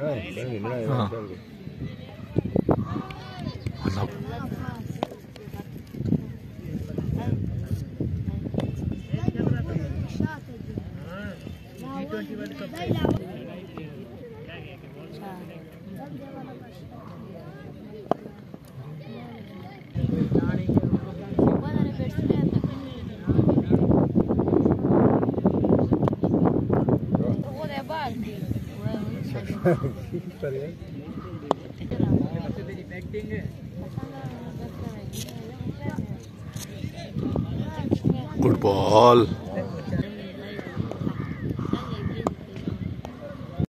어. 나... Thank you. Good ball